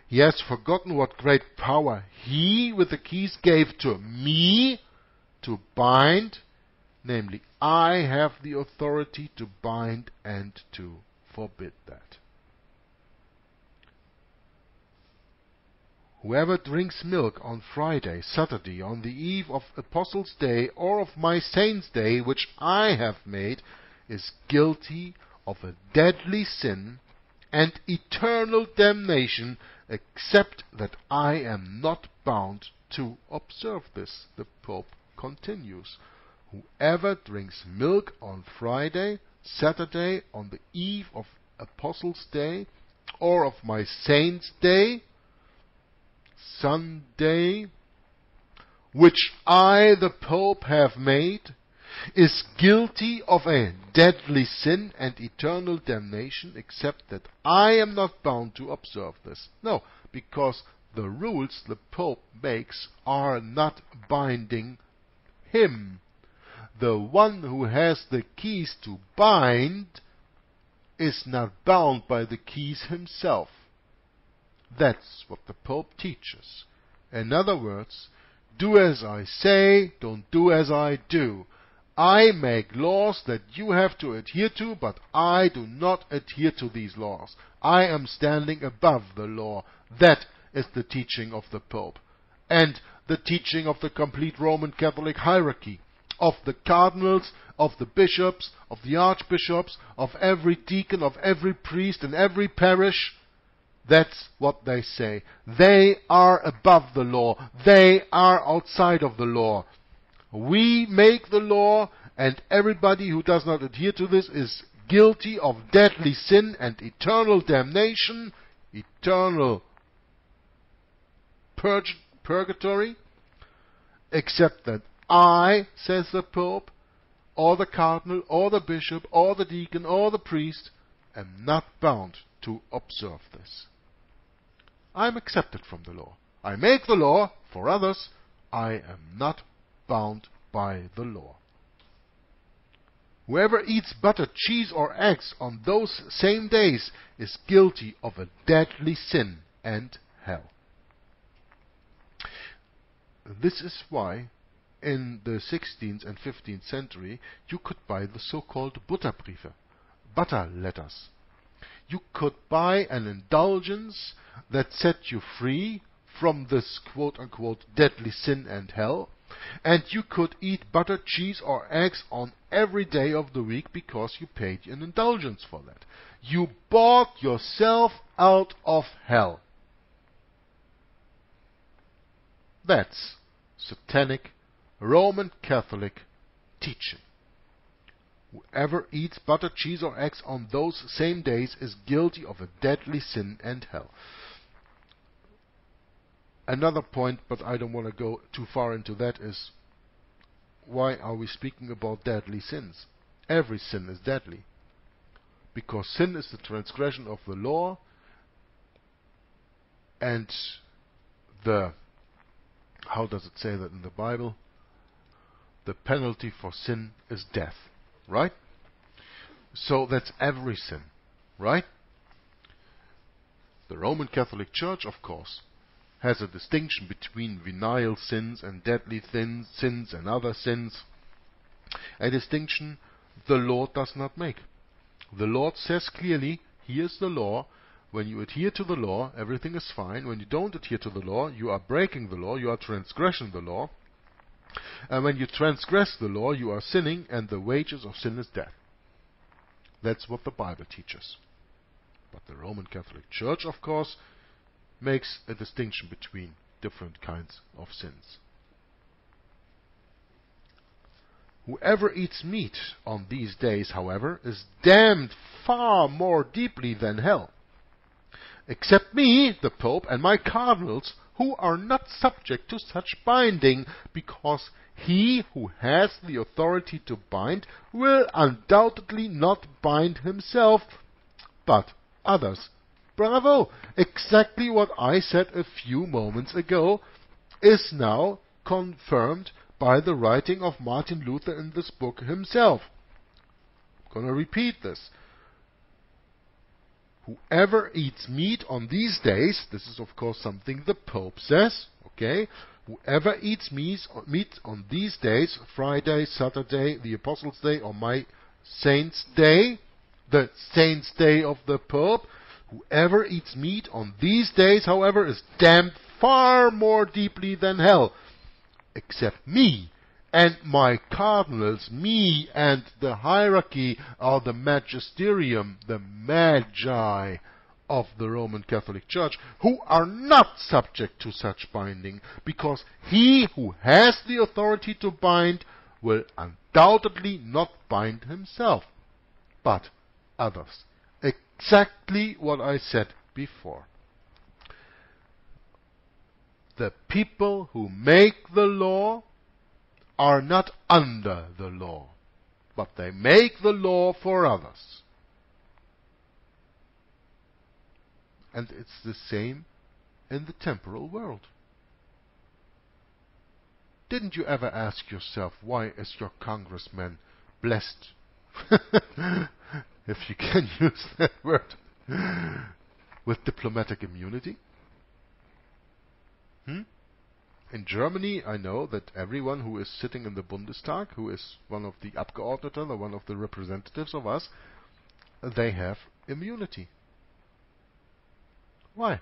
He has forgotten what great power he with the keys gave to me to bind. Namely, I have the authority to bind and to forbid that. Whoever drinks milk on Friday, Saturday, on the eve of Apostles' Day, or of my Saints' Day, which I have made, is guilty of a deadly sin and eternal damnation, except that I am not bound to observe this. The Pope continues. Whoever drinks milk on Friday, Saturday on the eve of Apostles' Day or of my Saints' Day, Sunday, which I, the Pope, have made, is guilty of a deadly sin and eternal damnation, except that I am not bound to observe this. No, because the rules the Pope makes are not binding him the one who has the keys to bind is not bound by the keys himself. That's what the Pope teaches. In other words, do as I say, don't do as I do. I make laws that you have to adhere to, but I do not adhere to these laws. I am standing above the law. That is the teaching of the Pope. And the teaching of the complete Roman Catholic hierarchy of the cardinals, of the bishops, of the archbishops, of every deacon, of every priest in every parish. That's what they say. They are above the law. They are outside of the law. We make the law, and everybody who does not adhere to this is guilty of deadly sin and eternal damnation, eternal purg- purgatory, except that I, says the Pope, or the cardinal, or the bishop, or the deacon, or the priest, am not bound to observe this. I am accepted from the law. I make the law for others. I am not bound by the law. Whoever eats butter, cheese, or eggs on those same days is guilty of a deadly sin and hell. This is why in the 16th and 15th century you could buy the so-called Butterbriefe, butter letters. You could buy an indulgence that set you free from this quote unquote deadly sin and hell, and you could eat butter, cheese, or eggs on every day of the week because you paid an indulgence for that. You bought yourself out of hell. That's satanic Roman Catholic teaching. Whoever eats butter, cheese, or eggs on those same days is guilty of a deadly sin and hell. Another point, but I don't want to go too far into that, is why are we speaking about deadly sins? Every sin is deadly. Because sin is the transgression of the law, and the how does it say that in the Bible? The penalty for sin is death. Right? So that's every sin. Right? The Roman Catholic Church, of course, has a distinction between venial sins and deadly sins, sins and other sins. A distinction the Lord does not make. The Lord says clearly, here's the law. When you adhere to the law, everything is fine. When you don't adhere to the law, you are breaking the law, you are transgressing the law. And when you transgress the law, you are sinning, and the wages of sin is death. That's what the Bible teaches. But the Roman Catholic Church, of course, makes a distinction between different kinds of sins. Whoever eats meat on these days, however, is damned far more deeply than hell. Except me, the Pope, and my cardinals, who are not subject to such binding, because he who has the authority to bind will undoubtedly not bind himself, but others. Bravo! Exactly what I said a few moments ago is now confirmed by the writing of Martin Luther in this book himself. I'm going to repeat this. Whoever eats meat on these days, this is of course something the Pope says, okay? Whoever eats meat on these days, Friday, Saturday, the Apostles' Day, or my Saints' Day, the Saints' Day of the Pope, whoever eats meat on these days, however, is damned far more deeply than hell except me and my cardinals, me and the hierarchy or the magisterium, the magi of the Roman Catholic Church, who are not subject to such binding, because he who has the authority to bind will undoubtedly not bind himself, but others. Exactly what I said before the people who make the law are not under the law, but they make the law for others. And it's the same in the temporal world. Didn't you ever ask yourself why is your congressman blessed? if you can use that word. with diplomatic immunity? Hmm? In Germany, I know that everyone who is sitting in the Bundestag, who is one of the Abgeordneten or one of the representatives of us, they have immunity. Why?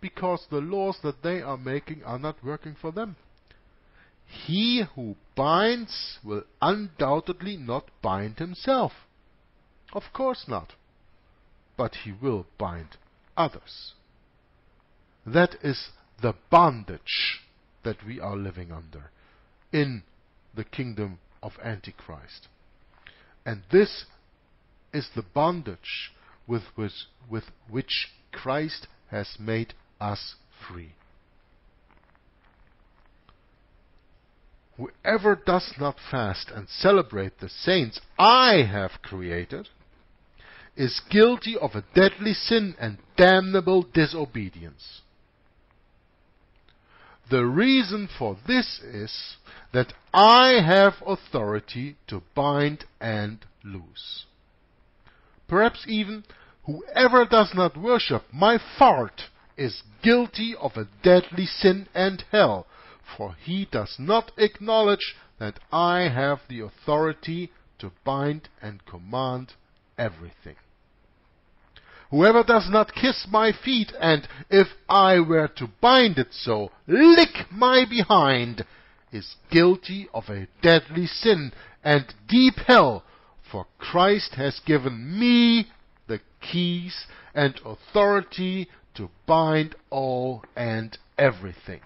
Because the laws that they are making are not working for them. He who binds will undoubtedly not bind himself. Of course not. But he will bind others. That is the bondage that we are living under in the kingdom of Antichrist. And this is the bondage with which, with which Christ has made us free. Whoever does not fast and celebrate the saints I have created is guilty of a deadly sin and damnable disobedience. The reason for this is that I have authority to bind and loose. Perhaps even whoever does not worship my fart is guilty of a deadly sin and hell, for he does not acknowledge that I have the authority to bind and command everything. Whoever does not kiss my feet, and if I were to bind it so, lick my behind, is guilty of a deadly sin and deep hell, for Christ has given me the keys and authority to bind all and everything.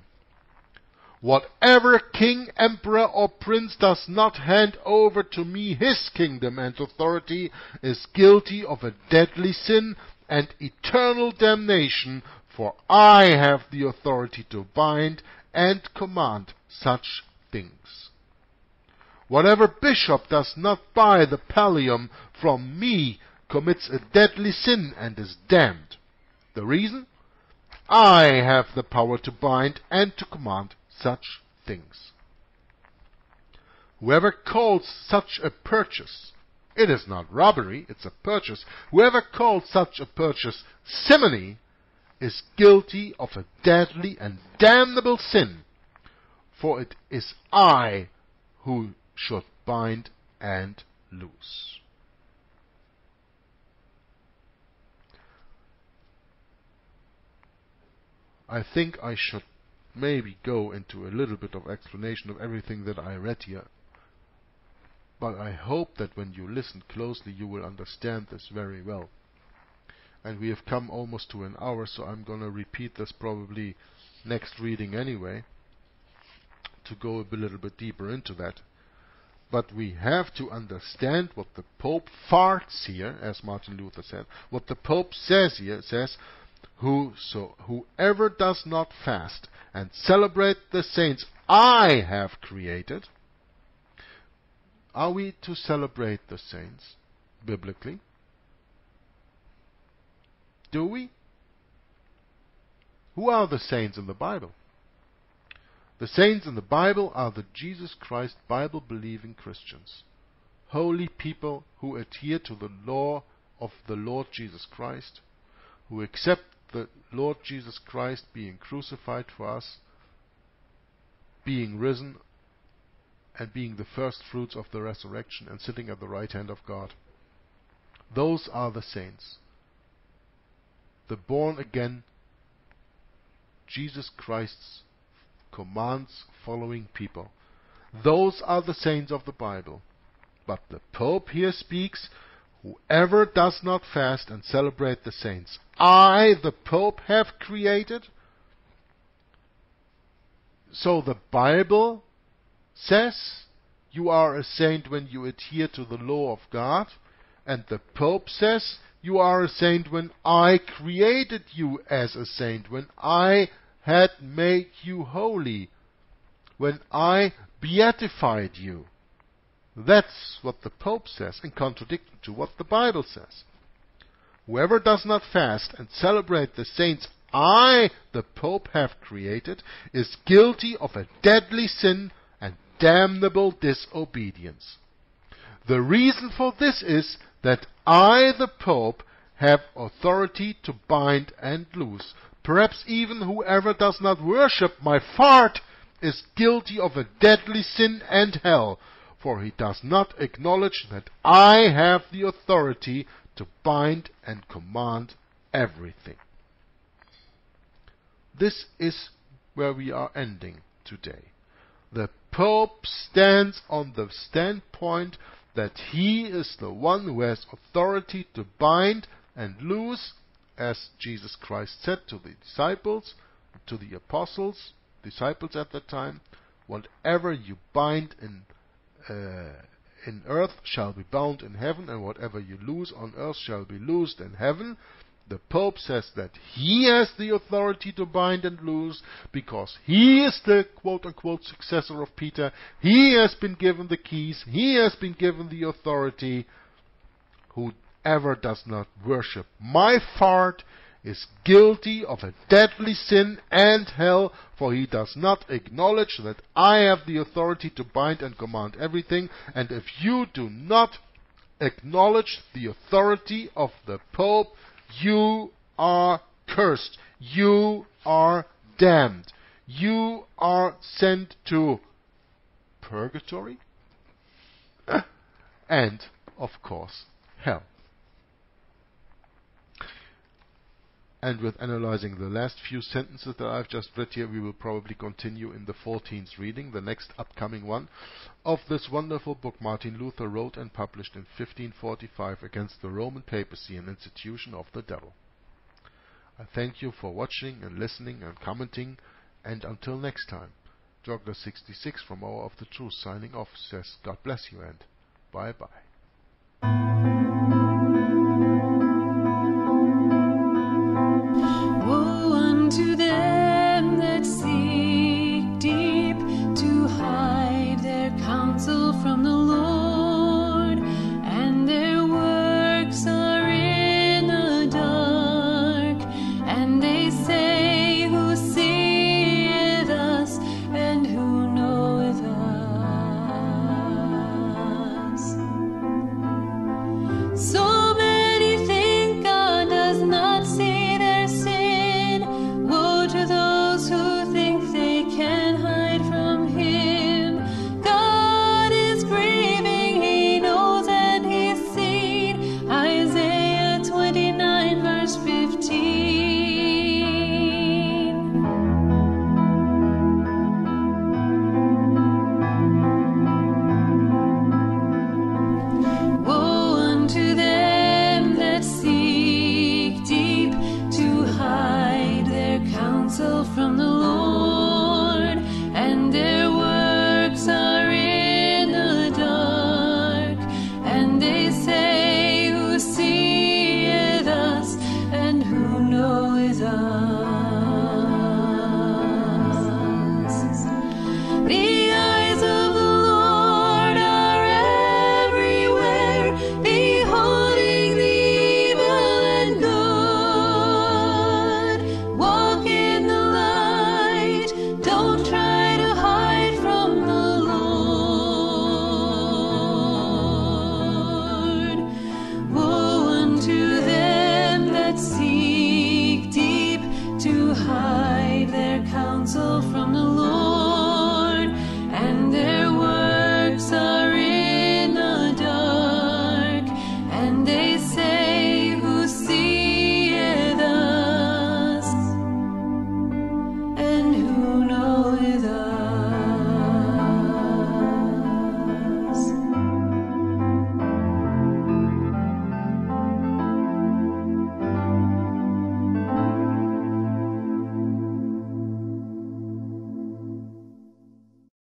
Whatever king, emperor, or prince does not hand over to me his kingdom and authority is guilty of a deadly sin and eternal damnation, for I have the authority to bind and command such things. Whatever bishop does not buy the pallium from me commits a deadly sin and is damned. The reason? I have the power to bind and to command such things. Whoever calls such a purchase it is not robbery, it's a purchase. Whoever calls such a purchase simony is guilty of a deadly and damnable sin, for it is I who should bind and loose. I think I should maybe go into a little bit of explanation of everything that I read here but I hope that when you listen closely you will understand this very well. And we have come almost to an hour, so I'm going to repeat this probably next reading anyway, to go a little bit deeper into that. But we have to understand what the Pope farts here, as Martin Luther said. What the Pope says here says, Who so whoever does not fast and celebrate the saints I have created, are we to celebrate the saints biblically? Do we? Who are the saints in the Bible? The saints in the Bible are the Jesus Christ Bible believing Christians. Holy people who adhere to the law of the Lord Jesus Christ, who accept the Lord Jesus Christ being crucified for us, being risen and being the first fruits of the resurrection and sitting at the right hand of God. Those are the saints. The born again, Jesus Christ's commands following people. Those are the saints of the Bible. But the Pope here speaks, whoever does not fast and celebrate the saints, I, the Pope, have created. So the Bible says you are a saint when you adhere to the law of God, and the Pope says you are a saint when I created you as a saint, when I had made you holy, when I beatified you. That's what the Pope says, in contradiction to what the Bible says. Whoever does not fast and celebrate the saints I, the Pope, have created, is guilty of a deadly sin and damnable disobedience. The reason for this is that I, the Pope, have authority to bind and loose. Perhaps even whoever does not worship my fart is guilty of a deadly sin and hell, for he does not acknowledge that I have the authority to bind and command everything. This is where we are ending today. The Pope stands on the standpoint that he is the one who has authority to bind and loose, as Jesus Christ said to the disciples, to the apostles, disciples at that time, whatever you bind in uh, in earth shall be bound in heaven, and whatever you loose on earth shall be loosed in heaven. The Pope says that he has the authority to bind and loose because he is the quote unquote successor of Peter. He has been given the keys, he has been given the authority. Whoever does not worship my fart is guilty of a deadly sin and hell, for he does not acknowledge that I have the authority to bind and command everything. And if you do not acknowledge the authority of the Pope, you are cursed. You are damned. You are sent to purgatory and, of course, hell. And with analyzing the last few sentences that I've just read here, we will probably continue in the 14th reading, the next upcoming one, of this wonderful book Martin Luther wrote and published in 1545 against the Roman papacy, an institution of the devil. I thank you for watching and listening and commenting, and until next time, Joggler66 from Hour of the Truth signing off says God bless you and bye bye.